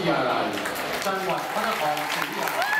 ทยาลัยจังหวัดพระนครศรีอยุธยา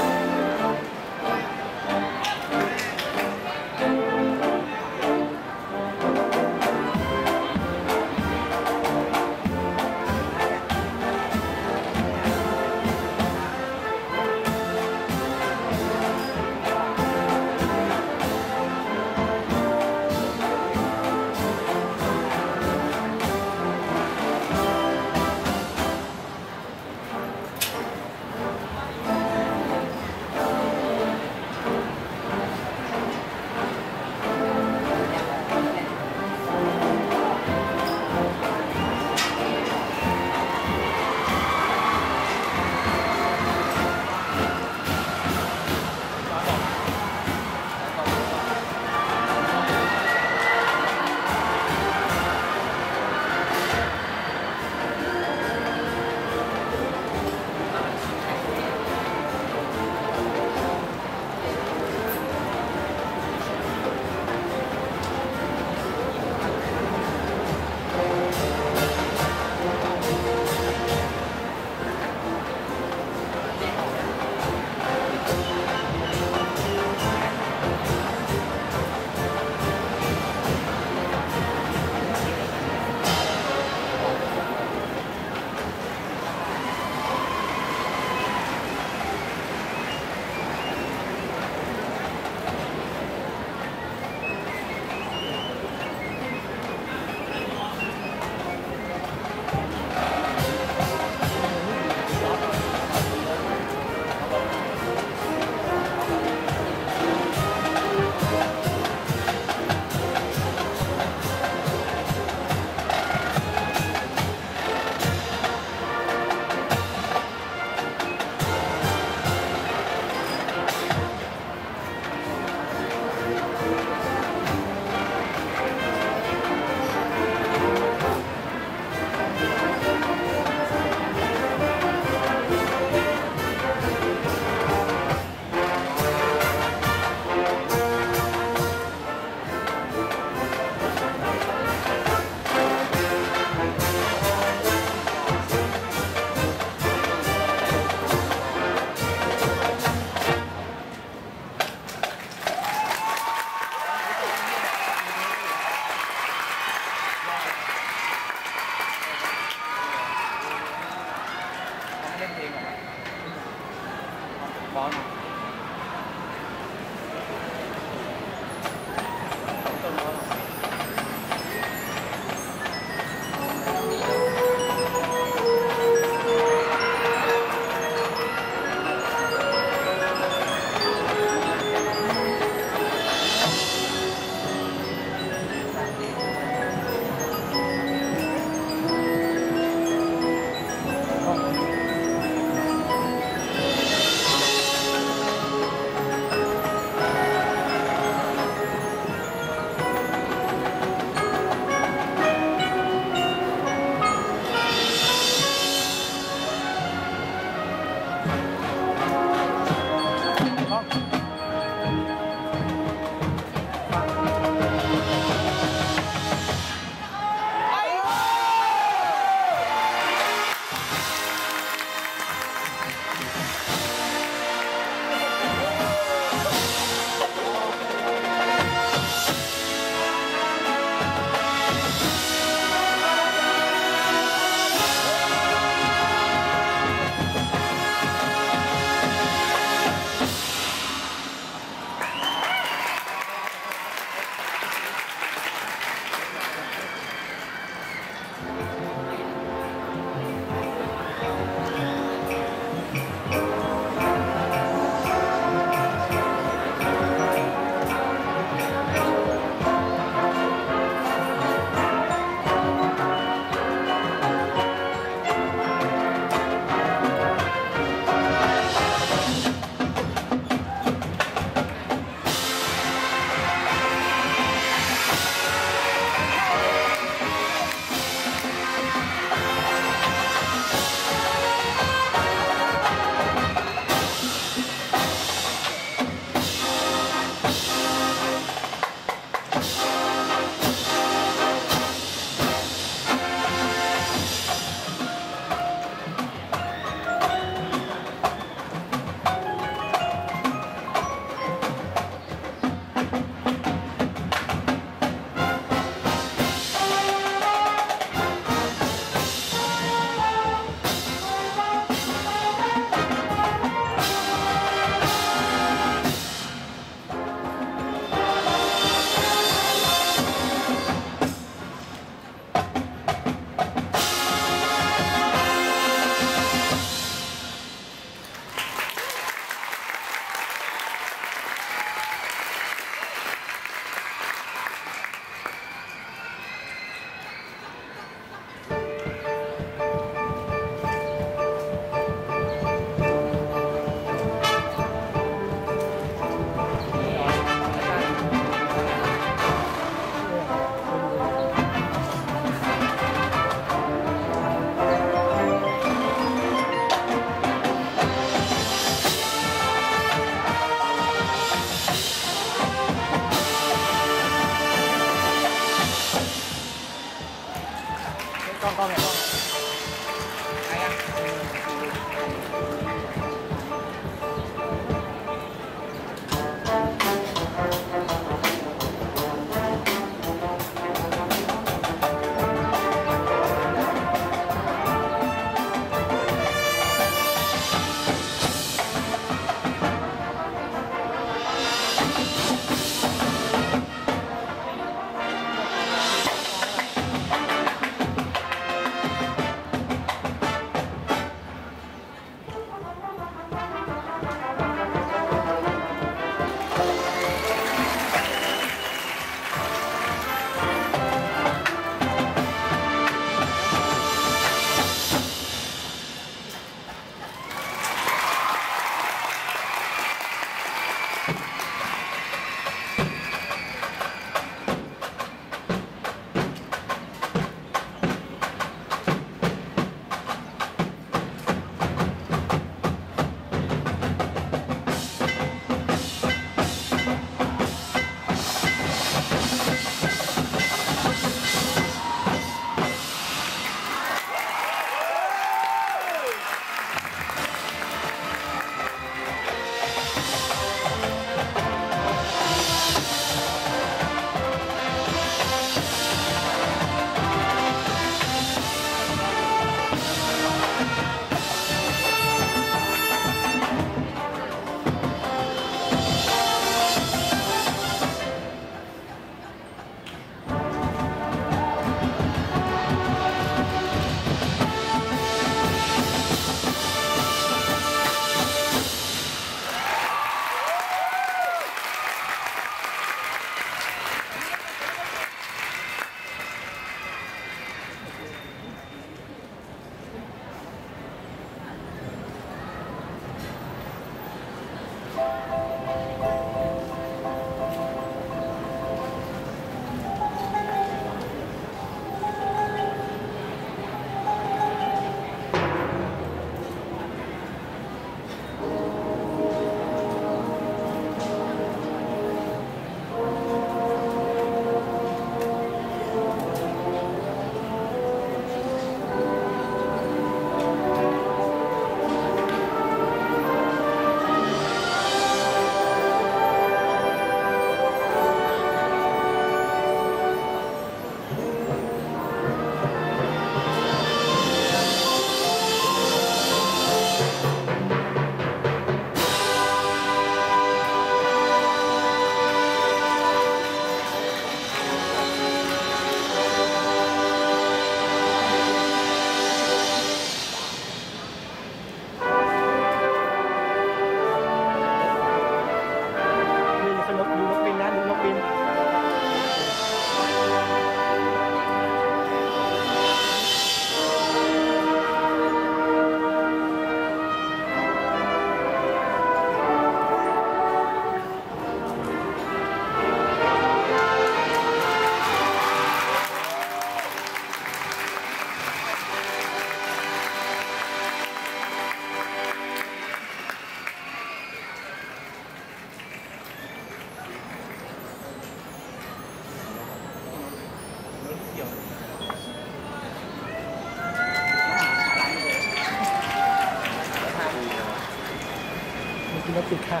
นกติดค่ะ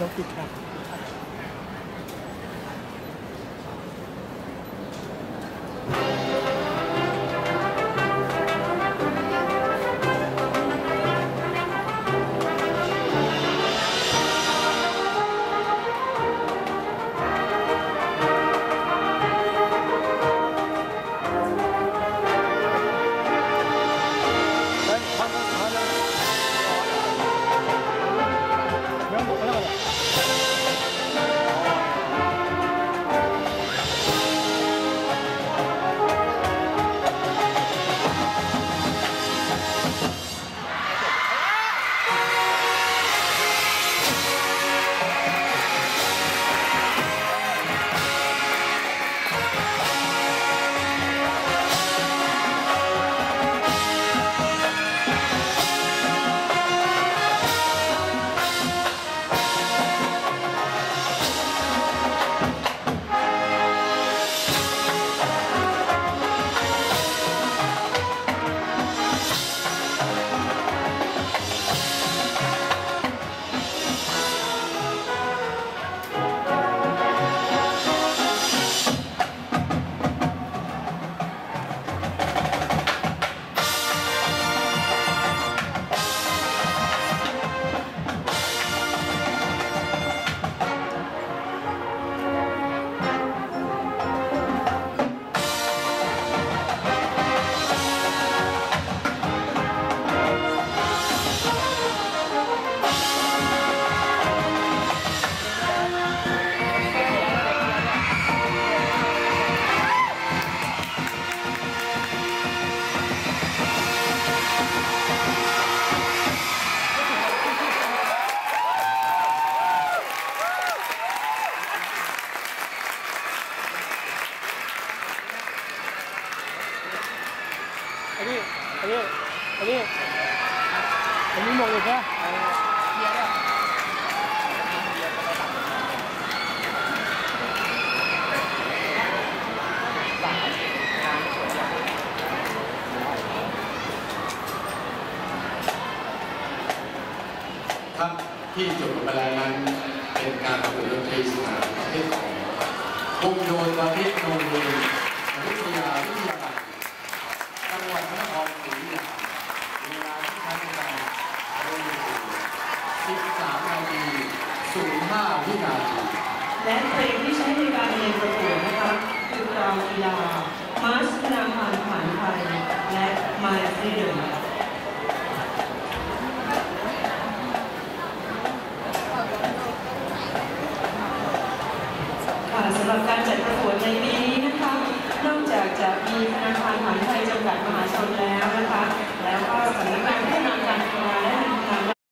นกติดค่ะ ที่จบมาแล้วนั้นเป็นการประกวดดนตรีสถานประเภทของกรุงโดนประเทโนนเรียนวิทยาวิทยาจังหวัดพระนครศรีอยุธยาเวลาที่ใช้ในการเรียนสิบสนาที05นย์ห้าวินาทีและเพลงที่ใช้ในการเรียนประกวดนะคะคือกลองกีฬามาร์ชธนาคานผ่านไทยและมาเรียน รับการจัดประกวดในปีนี้นะคะ นอกจากจะมีธนาคารหมายไทยจำกัดมหาชนแล้วนะคะ แล้วก็สำนักงาน